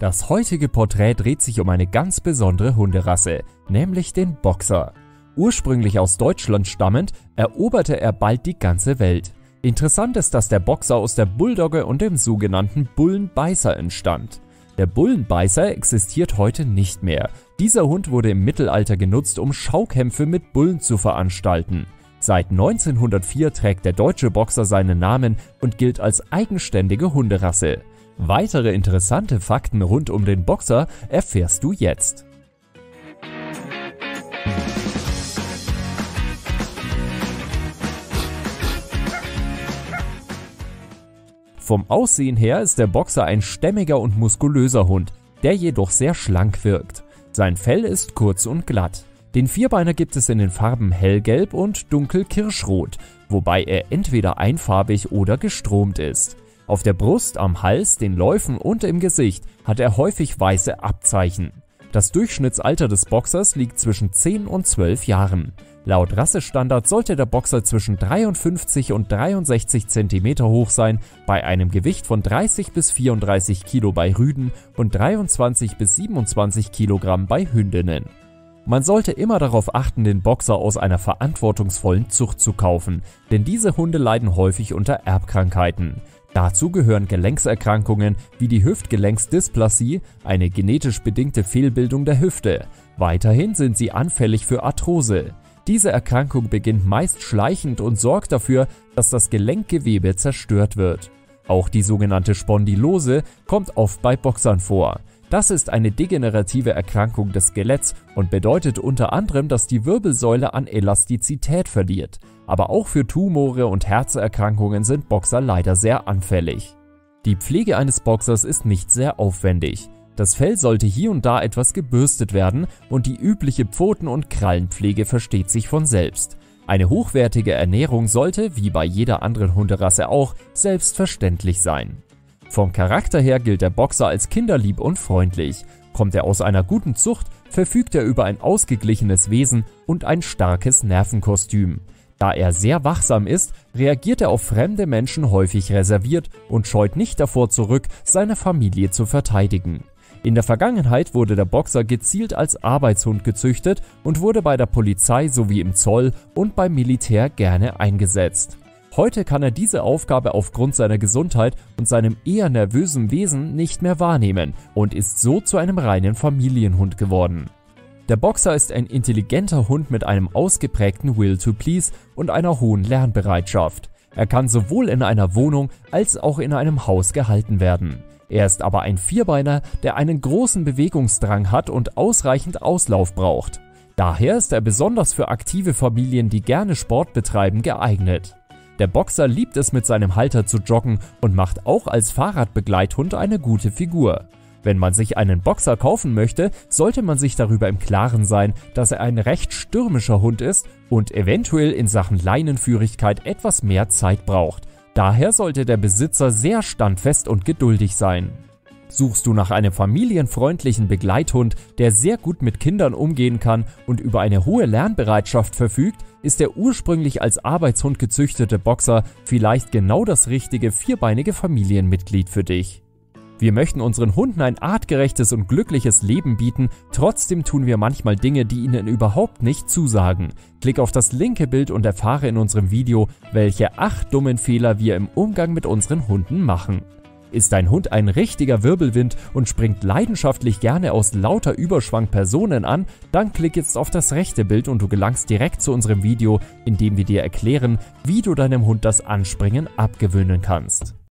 Das heutige Porträt dreht sich um eine ganz besondere Hunderasse, nämlich den Boxer. Ursprünglich aus Deutschland stammend, eroberte er bald die ganze Welt. Interessant ist, dass der Boxer aus der Bulldogge und dem sogenannten Bullenbeißer entstand. Der Bullenbeißer existiert heute nicht mehr. Dieser Hund wurde im Mittelalter genutzt, um Schaukämpfe mit Bullen zu veranstalten. Seit 1904 trägt der deutsche Boxer seinen Namen und gilt als eigenständige Hunderasse. Weitere interessante Fakten rund um den Boxer erfährst du jetzt. Vom Aussehen her ist der Boxer ein stämmiger und muskulöser Hund, der jedoch sehr schlank wirkt. Sein Fell ist kurz und glatt. Den Vierbeiner gibt es in den Farben hellgelb und dunkel kirschrot, wobei er entweder einfarbig oder gestromt ist. Auf der Brust, am Hals, den Läufen und im Gesicht hat er häufig weiße Abzeichen. Das Durchschnittsalter des Boxers liegt zwischen 10 und 12 Jahren. Laut Rassestandard sollte der Boxer zwischen 53 und 63 cm hoch sein, bei einem Gewicht von 30 bis 34 Kilo bei Rüden und 23 bis 27 Kilogramm bei Hündinnen. Man sollte immer darauf achten, den Boxer aus einer verantwortungsvollen Zucht zu kaufen, denn diese Hunde leiden häufig unter Erbkrankheiten. Dazu gehören Gelenkserkrankungen wie die Hüftgelenksdysplasie, eine genetisch bedingte Fehlbildung der Hüfte. Weiterhin sind sie anfällig für Arthrose. Diese Erkrankung beginnt meist schleichend und sorgt dafür, dass das Gelenkgewebe zerstört wird. Auch die sogenannte Spondylose kommt oft bei Boxern vor. Das ist eine degenerative Erkrankung des Skeletts und bedeutet unter anderem, dass die Wirbelsäule an Elastizität verliert. Aber auch für Tumore und Herzerkrankungen sind Boxer leider sehr anfällig. Die Pflege eines Boxers ist nicht sehr aufwendig. Das Fell sollte hier und da etwas gebürstet werden und die übliche Pfoten- und Krallenpflege versteht sich von selbst. Eine hochwertige Ernährung sollte, wie bei jeder anderen Hunderasse auch, selbstverständlich sein. Vom Charakter her gilt der Boxer als kinderlieb und freundlich. Kommt er aus einer guten Zucht, verfügt er über ein ausgeglichenes Wesen und ein starkes Nervenkostüm. Da er sehr wachsam ist, reagiert er auf fremde Menschen häufig reserviert und scheut nicht davor zurück, seine Familie zu verteidigen. In der Vergangenheit wurde der Boxer gezielt als Arbeitshund gezüchtet und wurde bei der Polizei sowie im Zoll und beim Militär gerne eingesetzt. Heute kann er diese Aufgabe aufgrund seiner Gesundheit und seinem eher nervösen Wesen nicht mehr wahrnehmen und ist so zu einem reinen Familienhund geworden. Der Boxer ist ein intelligenter Hund mit einem ausgeprägten Will to Please und einer hohen Lernbereitschaft. Er kann sowohl in einer Wohnung als auch in einem Haus gehalten werden. Er ist aber ein Vierbeiner, der einen großen Bewegungsdrang hat und ausreichend Auslauf braucht. Daher ist er besonders für aktive Familien, die gerne Sport betreiben, geeignet. Der Boxer liebt es mit seinem Halter zu joggen und macht auch als Fahrradbegleithund eine gute Figur. Wenn man sich einen Boxer kaufen möchte, sollte man sich darüber im Klaren sein, dass er ein recht stürmischer Hund ist und eventuell in Sachen Leinenführigkeit etwas mehr Zeit braucht. Daher sollte der Besitzer sehr standfest und geduldig sein. Suchst du nach einem familienfreundlichen Begleithund, der sehr gut mit Kindern umgehen kann und über eine hohe Lernbereitschaft verfügt, ist der ursprünglich als Arbeitshund gezüchtete Boxer vielleicht genau das richtige vierbeinige Familienmitglied für dich. Wir möchten unseren Hunden ein artgerechtes und glückliches Leben bieten, trotzdem tun wir manchmal Dinge, die ihnen überhaupt nicht zusagen. Klick auf das linke Bild und erfahre in unserem Video, welche acht dummen Fehler wir im Umgang mit unseren Hunden machen. Ist dein Hund ein richtiger Wirbelwind und springt leidenschaftlich gerne aus lauter Überschwang Personen an, dann klick jetzt auf das rechte Bild und du gelangst direkt zu unserem Video, in dem wir dir erklären, wie du deinem Hund das Anspringen abgewöhnen kannst.